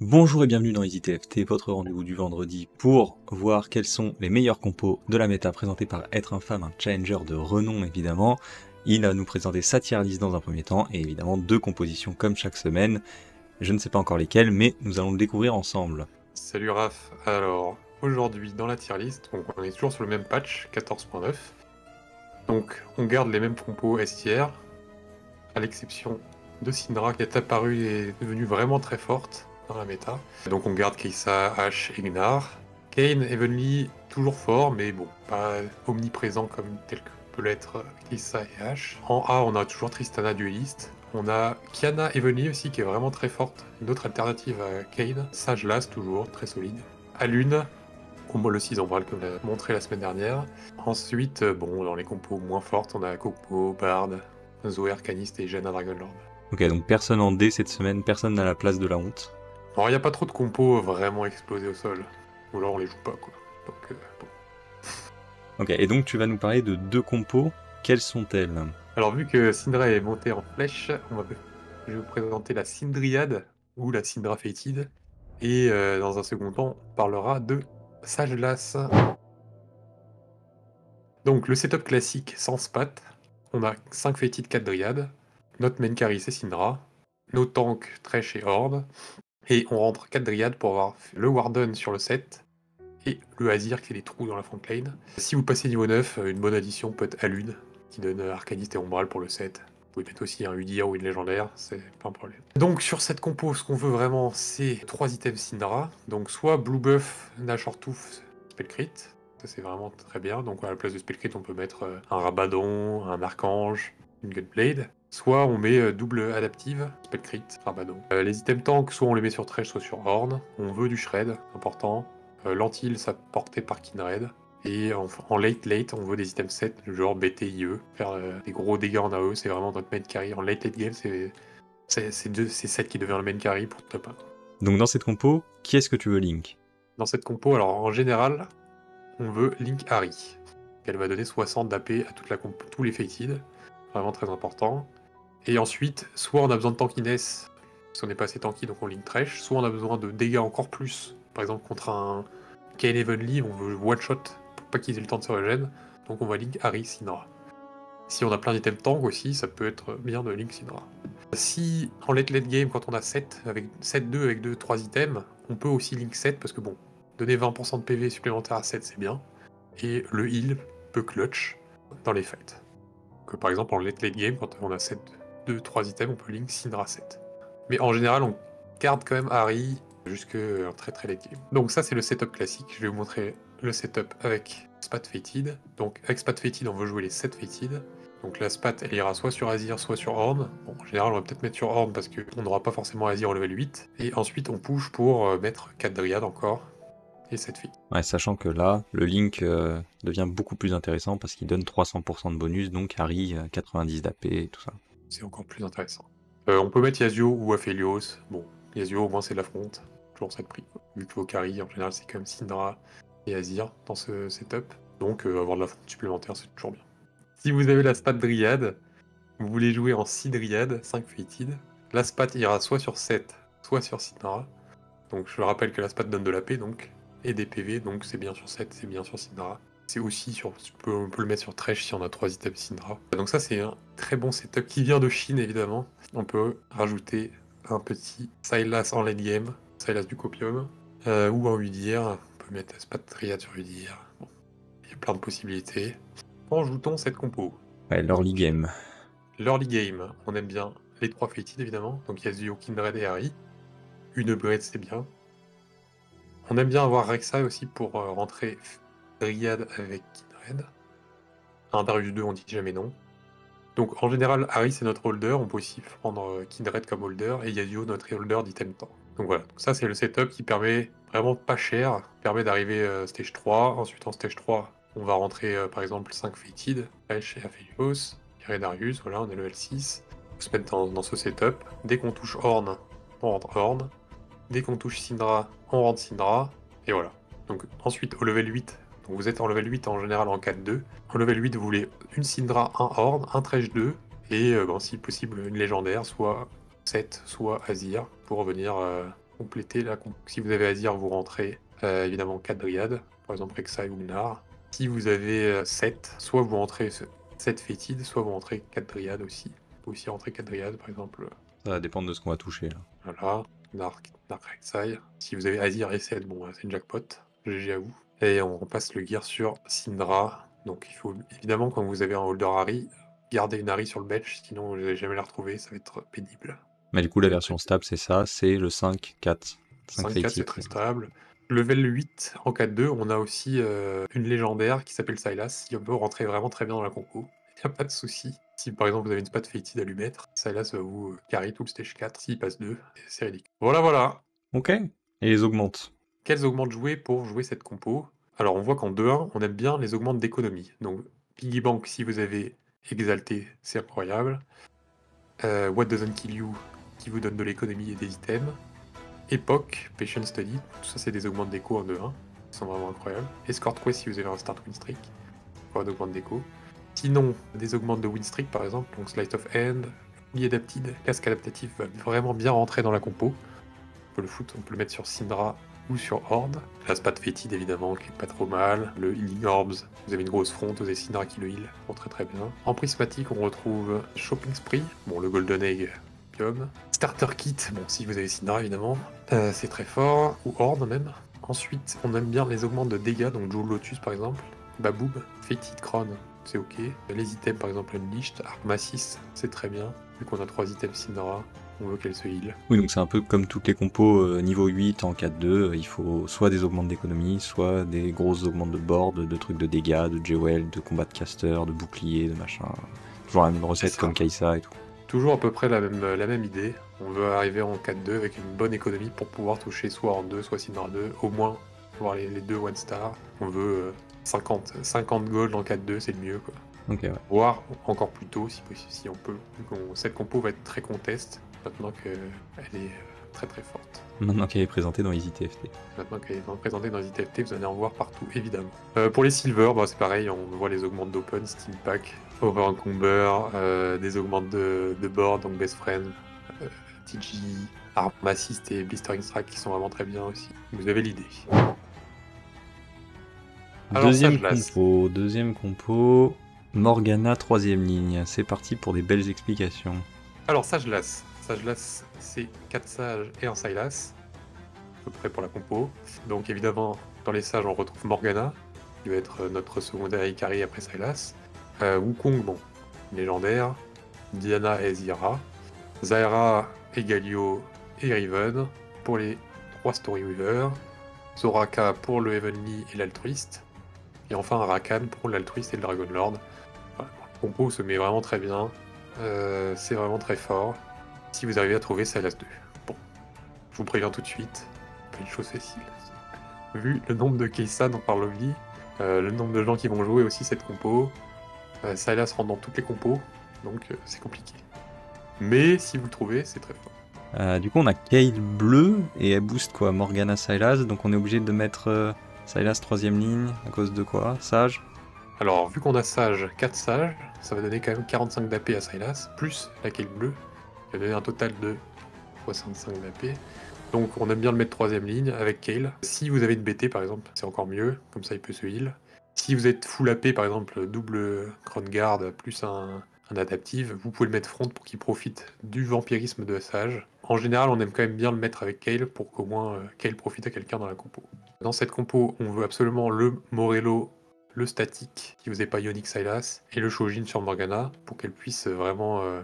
Bonjour et bienvenue dans EasyTFT, votre rendez-vous du vendredi pour voir quels sont les meilleurs compos de la méta présentés par Être Infâme, un challenger de renom évidemment. Il va nous présenter sa tier list dans un premier temps et évidemment deux compositions comme chaque semaine. Je ne sais pas encore lesquelles, mais nous allons le découvrir ensemble. Salut Raph, alors aujourd'hui dans la tier list, on est toujours sur le même patch 14.9. Donc on garde les mêmes compos STR, à l'exception de Syndra qui est apparue et est devenue vraiment très forte la méta. Donc on garde Keisa, H et Gnar. Kane, Evenly, toujours fort, mais bon, pas omniprésent comme tel que peut l'être Keisa et H. En A, on a toujours Tristana dueliste. On a Kiana Evenly aussi qui est vraiment très forte, une autre alternative à Kane. Sage Las toujours, très solide. À Lune, combo le 6 Ombral comme l'a montré la semaine dernière. Ensuite, bon, dans les compos moins fortes, on a Coco, Bard, Zoé Arcaniste et Jenna Dragonlord. Ok, donc personne en D cette semaine, personne n'a la place de la honte. Alors, il n'y a pas trop de compos vraiment explosés au sol. Ou alors on les joue pas, quoi. Donc, euh, bon. Ok, et donc tu vas nous parler de deux compos. Quelles sont-elles? Alors, vu que Syndra est montée en flèche, on va... je vais vous présenter la Syndriade ou la Syndra Fated. Et euh, dans un second temps, on parlera de Sage Glace. Donc, le setup classique sans spat. On a 5 Fated, 4 Dryades. Notre main carry, c'est Syndra. Nos tanks, Thresh et Horde. Et on rentre 4 Dryades pour avoir le Warden sur le 7 et le Azir qui est les trous dans la front lane. Si vous passez niveau 9, une bonne addition peut être Alune qui donne Arcaniste et Ombral pour le 7. Vous pouvez mettre aussi un Udyr ou une légendaire, c'est pas un problème. Donc sur cette compo, ce qu'on veut vraiment, c'est 3 items Syndra. Donc soit Blue Buff, Nashortooth, Spellcrit. Ça c'est vraiment très bien. Donc à la place de Spellcrit, on peut mettre euh, un Rabadon, un Archange, une Gunblade. Soit on met euh, double adaptive, spell crit, Rabadon. Euh, les items tank, soit on les met sur Thresh, soit sur Horn. On veut du shred, important. Euh, Lentil, ça porté par Kindred. Et en, en late late, on veut des items 7, genre BTIE. Faire euh, des gros dégâts en AE, c'est vraiment notre main carry. En late late game, c'est c'est c'est deux- c'est 7 qui devient le main carry pour top 1. Donc dans cette compo, qui est-ce que tu veux link? Dans cette compo, alors en général, on veut Link Harry. Elle va donner 60 d'AP à toute la compo, tous les Fated. Vraiment très important. Et ensuite, soit on a besoin de tankiness, si on n'est pas assez tanky, donc on Link Trash, soit on a besoin de dégâts encore plus. Par exemple, contre un Kane Evenly, on veut one-shot pour pas qu'ils aient le temps de se. Donc on va Link Harry Syndra. Si on a plein d'items tank aussi, ça peut être bien de Link Syndra. Si en late late game, quand on a 7, avec 7-2 avec 2-3 items, on peut aussi Link 7 parce que bon, donner 20% de PV supplémentaire à 7 c'est bien. Et le heal peut clutch dans les fights. Que par exemple en late late game, quand on a 7, 2, 3 items, on peut Link Syndra 7. Mais en général, on garde quand même Harry jusque un très très late game. Donc ça c'est le setup classique. Je vais vous montrer le setup avec Spat Fated. Donc avec Spat Fated, on veut jouer les 7 Fated. Donc la spat, elle ira soit sur Azir, soit sur Horn. Bon, en général, on va peut-être mettre sur Horn parce qu'on n'aura pas forcément Azir au level 8. Et ensuite, on push pour euh, mettre 4 Dryades encore et 7 filles. Ouais, sachant que là, le link euh, devient beaucoup plus intéressant parce qu'il donne 300% de bonus, donc Harry euh, 90 d'AP et tout ça. C'est encore plus intéressant. Euh, on peut mettre Yasuo ou Aphelios. Bon, Yasuo, au moins, c'est de l'affront. Toujours ça de prix. Vu que vos carries, en général, c'est comme Syndra et Azir dans ce setup. Donc, euh, avoir de l'affront supplémentaire, c'est toujours bien. Si vous avez la spat Dryade, vous voulez jouer en 6 Dryades, 5 Fated, la spat ira soit sur 7, soit sur Syndra. Donc, je rappelle que la spat donne de la paix, donc, et des PV, donc c'est bien sur 7, c'est bien sur Syndra. C'est aussi sur. peux- on peut le mettre sur Thresh si on a 3 items Syndra. Donc, ça, c'est un très bon setup qui vient de Chine, évidemment. On peut rajouter un petit Silas en late game, Silas du copium, euh, ou en Udyr. On peut mettre Spat Triad sur. Bon, il y a plein de possibilités. Ajoutons cette compo. Ouais, l'early game. L'early game, on aime bien les trois Fated évidemment, donc Yasuo, Kindred et Harry. Une upgrade c'est bien. On aime bien avoir Rek'Sai aussi pour euh, rentrer Dryad avec Kindred. Un Darius 2 on dit jamais non. Donc en général Harry c'est notre holder, on peut aussi prendre euh, Kindred comme holder et Yasuo notre holder d'item temps. Donc voilà, ça c'est le setup qui permet vraiment pas cher, permet d'arriver euh, stage 3, ensuite en stage 3 on va rentrer euh, par exemple 5 Fated, Thresh et Aphelios, Darius, voilà, on est level 6. On se met dans, dans ce setup. Dès qu'on touche Horn, on rentre Horn. Dès qu'on touche Syndra, on rentre Syndra. Et voilà. Donc ensuite, au level 8, donc vous êtes en level 8 en général en 4-2. Au level 8, vous voulez une Syndra, un Horn, un Thresh 2, et euh, bon, si possible une légendaire, soit 7, soit Azir, pour venir euh, compléter la. Si vous avez Azir, vous rentrez euh, évidemment 4 dryades, par exemple Rek'Sai ou Lunar. Si vous avez 7, soit vous rentrez 7 fétides, soit vous rentrez 4 dryades aussi. Vous pouvez aussi rentrer 4 dryades, par exemple. Ça va dépendre de ce qu'on va toucher là. Voilà, Dark, Dark Rek'Sai. Si vous avez Azir et 7, bon, c'est une jackpot. GG à vous. Et on repasse le gear sur Syndra. Donc il faut évidemment quand vous avez un holder Harry, garder une Harry sur le bench, sinon vous n'allez jamais la retrouver, ça va être pénible. Mais du coup la version stable c'est ça, c'est le 5-4. 5-4 c'est très stable. Level 8 en 4-2, on a aussi euh, une légendaire qui s'appelle Silas, qui peut rentrer vraiment très bien dans la compo. Il n'y a pas de souci. Si par exemple vous avez une spot Fated à lui mettre, Silas va vous euh, carry tout le stage 4 s'il passe 2, c'est ridicule. Voilà voilà Ok, et les augmentes Quelles augmentes jouer pour jouer cette compo? Alors on voit qu'en 2-1, on aime bien les augmentes d'économie. Donc Piggy Bank, si vous avez exalté, c'est incroyable. Euh, What Doesn't Kill You, qui vous donne de l'économie et des items. Epoch, Patient Study, tout ça c'est des augmentes d'éco en 2-1, qui sont vraiment incroyables. Escort Quest si vous avez un start win streak, pour une augmente d'éco. Sinon, des augmentes de win streak par exemple, donc Slice of Hand, Fully Adapted, casque adaptatif va vraiment bien rentrer dans la compo. On peut le foot, on peut le mettre sur Syndra ou sur Horde. La Spat Fétide évidemment qui est pas trop mal. Le Healing Orbs, vous avez une grosse front, vous avez qui le heal, très très bien. En prismatique on retrouve Shopping Spree, bon le Golden Egg, Pium. Starter Kit, bon si vous avez Syndra évidemment, euh, c'est très fort, ou Horde même. Ensuite on aime bien les augmentes de dégâts, donc Joe Lotus par exemple, Baboob, Fétide Crown, c'est ok. Les items par exemple Unleashed, Arc 6, c'est très bien, vu qu'on a trois items Syndra on veut qu'elle se heal. Oui, donc c'est un peu comme toutes les compos euh, niveau 8 en 4-2, euh, il faut soit des augmentes d'économie, soit des grosses augmentes de board, de trucs de dégâts, de Jewel, de combat de caster, de bouclier, de machin. Toujours la même recette comme Kaisa et tout. Toujours à peu près la même, la même idée. On veut arriver en 4-2 avec une bonne économie pour pouvoir toucher soit en 2, soit Sigmar 2, au moins voir les, deux one star. On veut 50, euh, 50 gold en 4-2, c'est le mieux quoi. Okay, Voire encore plus tôt si, si on peut. cette compo va être très conteste maintenant qu'elle est euh, très très forte. Maintenant qu'elle est présentée dans EasyTFT. Maintenant qu'elle est présentée dans EasyTFT, vous allez en voir partout, évidemment. Euh, pour les Silver, bah, c'est pareil, on voit les augmentes d'Open, Steam Pack, Over Encumber, euh, des augmentes de, board, donc Best Friend, TG, Arm Assist et Blistering Strike qui sont vraiment très bien aussi. Vous avez l'idée. Deuxième compo, deuxième compo, Morgana, troisième ligne. C'est parti pour des belles explications. Alors ça je lasse laisse c'est 4 sages et un Silas, à peu près pour la compo. Donc évidemment, dans les sages, on retrouve Morgana, qui va être notre secondaire Ikari après Silas. Euh, Wukong, bon, légendaire. Diana et Zira. Zaira et Galio et Riven pour les 3 Storyweaver. Soraka pour le Heavenly et l'altruiste. Et enfin Rakan pour l'altruiste et le Dragon Lord. compo se met vraiment très bien. Euh, c'est vraiment très fort si vous arrivez à trouver Silas 2. Bon, je vous préviens tout de suite, pas une chose facile. Vu le nombre de Keissa dans par lobby, euh, le nombre de gens qui vont jouer aussi cette compo, euh, Silas rentre dans toutes les compos, donc euh, c'est compliqué. Mais si vous le trouvez, c'est très fort. du coup, on a Kale bleu et elle booste quoi Morgana Silas, donc on est obligé de mettre Silas troisième ligne à cause de quoi? Sage? Alors, vu qu'on a Sage, 4 Sages, ça va donner quand même 45 d'AP à Silas, plus la Kale bleue, qui a donné un total de 65 d'AP. Donc on aime bien le mettre troisième ligne avec Kale. Si vous avez une BT par exemple, c'est encore mieux, comme ça il peut se heal. Si vous êtes full AP par exemple, double Crown Guard plus un, adaptive, vous pouvez le mettre front pour qu'il profite du vampirisme de Sage. En général, on aime quand même bien le mettre avec Kale pour qu'au moins euh, Kale profite à quelqu'un dans la compo. Dans cette compo, on veut absolument le Morello, le statique qui vous est pas Ionic Silas, et le Shojin sur Morgana pour qu'elle puisse vraiment euh,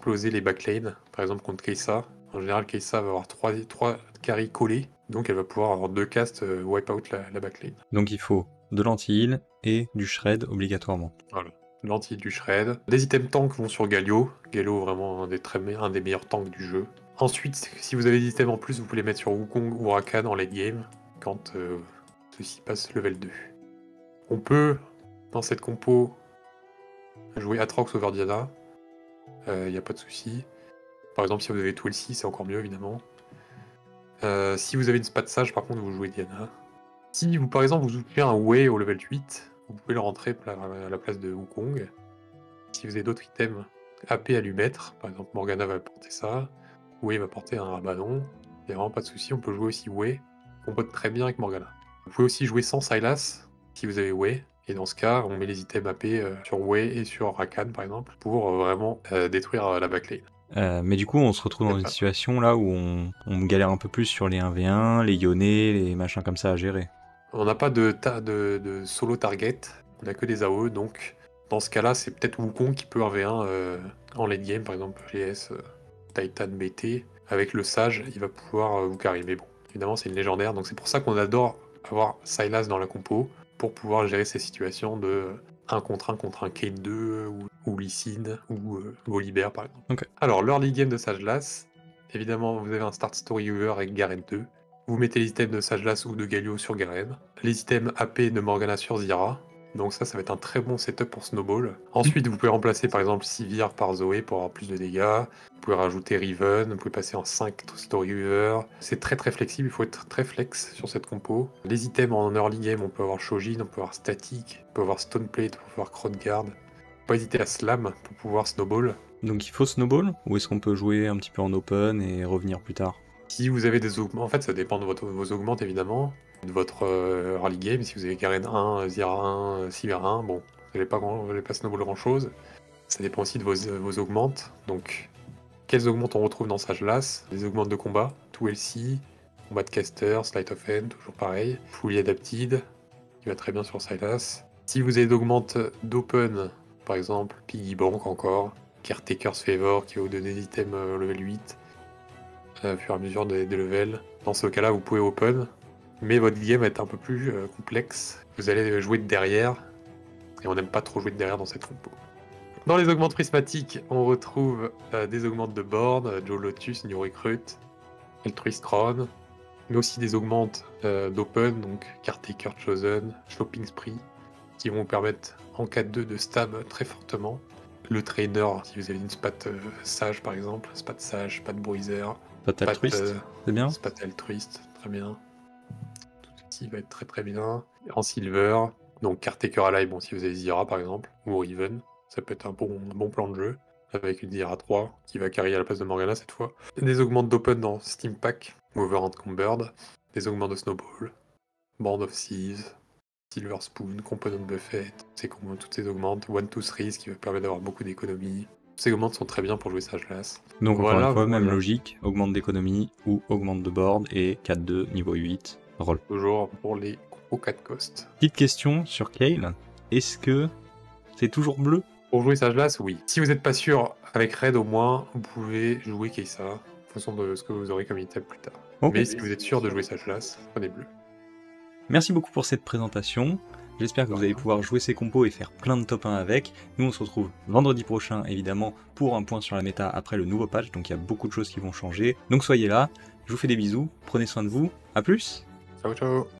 closer les backlanes, par exemple contre Keisa. En général, Keisa va avoir 3, 3 carries collés, donc elle va pouvoir avoir deux castes euh, wipe out la, la backlane. Donc il faut de l'anti-heal et du shred obligatoirement. Voilà. L'anti du shred. Des items tanks vont sur Galio. Galio, vraiment un des, très, un des meilleurs tanks du jeu. Ensuite, si vous avez des items en plus, vous pouvez les mettre sur Wukong ou Rakan en late game quand euh, ceci passe level 2. On peut, dans cette compo, jouer Atrox over Diana il euh, n'y a pas de souci. Par exemple, si vous avez Twelsi, c'est encore mieux évidemment. Euh, si vous avez une spat sage, par contre, vous jouez Diana. Si vous, par exemple, vous ouvrez un Wei au level 8, vous pouvez le rentrer à la place de Wukong. Si vous avez d'autres items AP à lui mettre, par exemple, Morgana va porter ça, Wei va porter un Rabadon, Il n'y a vraiment pas de souci. On peut jouer aussi Wei. On peut très bien avec Morgana. Vous pouvez aussi jouer sans Silas si vous avez Wei. Et dans ce cas, on met les items AP euh, sur Wei et sur Rakan par exemple pour euh, vraiment euh, détruire la backlane. Euh, mais du coup, on se retrouve dans une situation là où on, on galère un peu plus sur les 1v1, les Yone, les machins comme ça à gérer. On n'a pas de, ta- de, de solo target, on n'a que des AOE, donc dans ce cas-là, c'est peut-être Wukong qui peut 1v1 euh, en late game, par exemple GS, euh, Titan BT. Avec le Sage, il va pouvoir vous carry. Mais bon, évidemment, c'est une légendaire, donc c'est pour ça qu'on adore avoir Sylas dans la compo pour pouvoir gérer ces situations de 1 contre 1 contre un Kate 2 ou, ou ou euh, Volibear par exemple. Alors, l'early game de Sagelas, évidemment, vous avez un start story viewer avec Garen 2. Vous mettez les items de Sagelas ou de Galio sur Garen. Les items AP de Morgana sur Zira. Donc ça, ça va être un très bon setup pour Snowball. Ensuite, vous pouvez remplacer par exemple Sivir par Zoé pour avoir plus de dégâts. Vous pouvez rajouter Riven, vous pouvez passer en 5 Story Viewer. C'est très très flexible, il faut être très flex sur cette compo. Les items en early game, on peut avoir Shojin, on peut avoir Static, on peut avoir Stoneplate, on peut avoir Crownguard. Faut Pas hésiter à Slam pour pouvoir Snowball. Donc il faut snowball ou est-ce qu'on peut jouer un petit peu en open et revenir plus tard? Si vous avez des augments, en fait ça dépend de votre- vos augmentes évidemment, de votre euh, game. Si vous avez Garen 1, Zira 1, Sivir 1, bon, vous n'allez pas, vous pas snowball grand chose. Ça dépend aussi de vos, vos augmentes. Donc, quelles augmentes on retrouve dans Sagelas Les augmentes de combat, 2LC, combat de caster, Sleight of Hand, toujours pareil. Fully Adapted, qui va très bien sur Silas. Si vous avez d'augmentes d'open, par exemple, Piggy Bank encore, Caretaker's Favor qui va vous donner des items euh, level 8 euh, au fur et à mesure des, des levels. Dans ce cas-là, vous pouvez open, mais votre game être un peu plus euh, complexe. Vous allez jouer de derrière, et on n'aime pas trop jouer de derrière dans cette compo. Dans les augmentes prismatiques, on retrouve euh, des augmentes de board, euh, Joe Lotus, New Recruit, Altruist Crown, mais aussi des augmentes euh, d'open, donc Caretaker Chosen, Shopping Spree, qui vont vous permettre en 4-2 de stab très fortement. Le trainer, si vous avez une spat euh, sage par exemple, spat sage, spat bruiser, Spat, altruiste, euh, c'est bien Spat altruiste, très bien. Tout ceci va être très très bien. En silver, donc Caretaker Ally, bon si vous avez Zira par exemple, ou Riven, ça peut être un bon, un bon plan de jeu. Avec une Zira 3 qui va carry à la place de Morgana cette fois. Des augmentes d'open dans Steam Pack, Overhand Combered, des augmentes de Snowball, Band of Thieves, Silver Spoon, Component Buffet, ces com- toutes ces augmentes, One to Threes qui va permettre d'avoir beaucoup d'économies. Ces augmentes sont très bien pour jouer Sagelas. Donc encore Voilà, une fois, même voilà. logique, augmente d'économie ou augmente de board et 4-2 niveau 8, roll. Toujours pour les compos 4 cost. Petite question sur Kale, est-ce que c'est toujours bleu? Pour jouer Sagelas, oui. Si vous n'êtes pas sûr, avec Raid au moins, vous pouvez jouer Keisa, en fonction de ce que vous aurez comme item plus tard. Mais si vous êtes sûr de jouer Sagelas, prenez bleu. Merci beaucoup pour cette présentation. J'espère que vous allez pouvoir jouer ces compos et faire plein de top 1 avec. Nous, on se retrouve vendredi prochain, évidemment, pour un point sur la méta après le nouveau patch. Donc, il y a beaucoup de choses qui vont changer. Donc, soyez là. Je vous fais des bisous. Prenez soin de vous. À plus. Ciao ciao